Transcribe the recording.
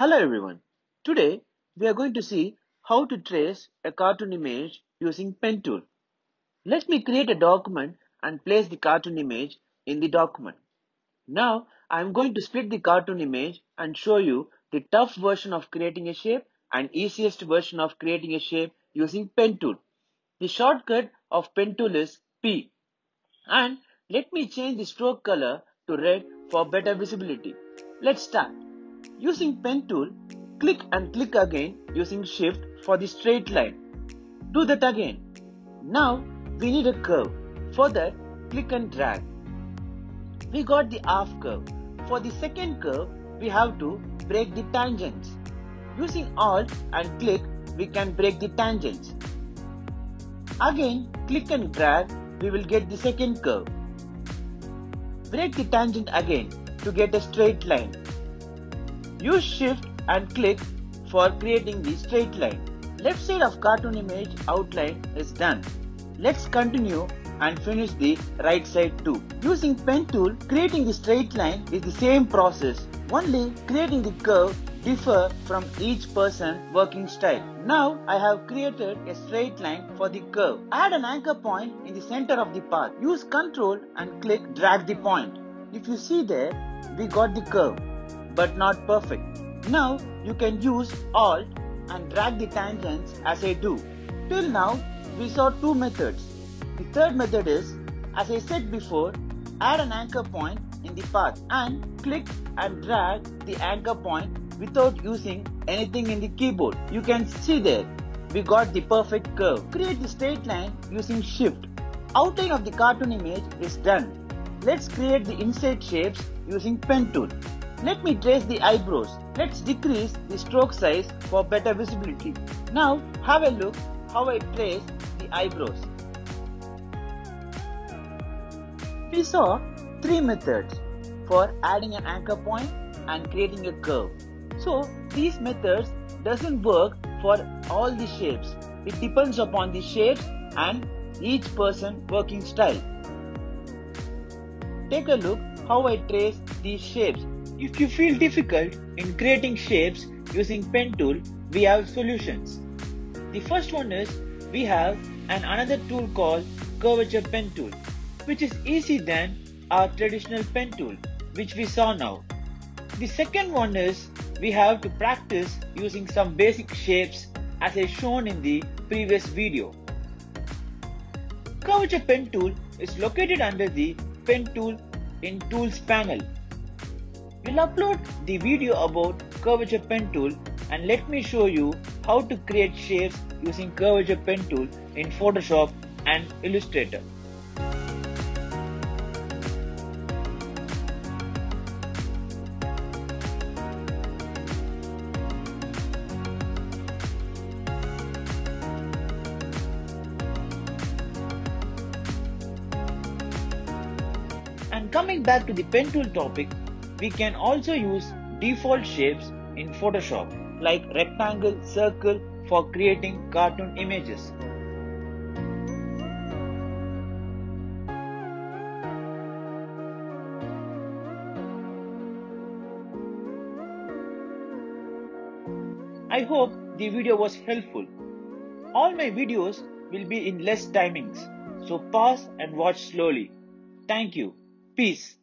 Hello everyone. Today we are going to see how to trace a cartoon image using pen tool. Let me create a document and place the cartoon image in the document. Now I am going to split the cartoon image and show you the tough version of creating a shape and easiest version of creating a shape using pen tool. The shortcut of pen tool is P. And let me change the stroke color to red for better visibility. Let's start. Using pen tool, click and click again using shift for the straight line. Do that again. Now we need a curve. For that, click and drag. We got the half curve. For the second curve, we have to break the tangents. Using Alt and click, we can break the tangents. Again, click and drag, we will get the second curve. Break the tangent again to get a straight line. Use shift and click for creating the straight line. Left side of cartoon image outline is done. Let's continue and finish the right side too. Using pen tool, creating the straight line is the same process. Only creating the curve differ from each person working style. Now I have created a straight line for the curve. Add an anchor point in the center of the path. Use control and click drag the point. If you see there, we got the curve, but not perfect. Now you can use Alt and drag the tangents as I do. Till now, we saw two methods. The third method is, as I said before, add an anchor point in the path and click and drag the anchor point without using anything in the keyboard. You can see there, we got the perfect curve. Create the straight line using shift. Outline of the cartoon image is done. Let's create the inside shapes using pen tool. Let me trace the eyebrows. Let's decrease the stroke size for better visibility. Now have a look how I trace the eyebrows. We saw three methods for adding an anchor point and creating a curve. So these methods doesn't work for all the shapes. It depends upon the shapes and each person working style. Take a look how I trace these shapes if you feel difficult in creating shapes using pen tool, we have solutions. The first one is we have an another tool called curvature pen tool, which is easy than our traditional pen tool, which we saw now. The second one is we have to practice using some basic shapes as I shown in the previous video. Curvature pen tool is located under the pen tool in tools panel We'll upload the video about curvature pen tool and let me show you how to create shapes using curvature pen tool in Photoshop and Illustrator. And coming back to the pen tool topic, we can also use default shapes in Photoshop like rectangle, circle for creating cartoon images. I hope the video was helpful. All my videos will be in less timings, so pause and watch slowly. Thank you. Peace.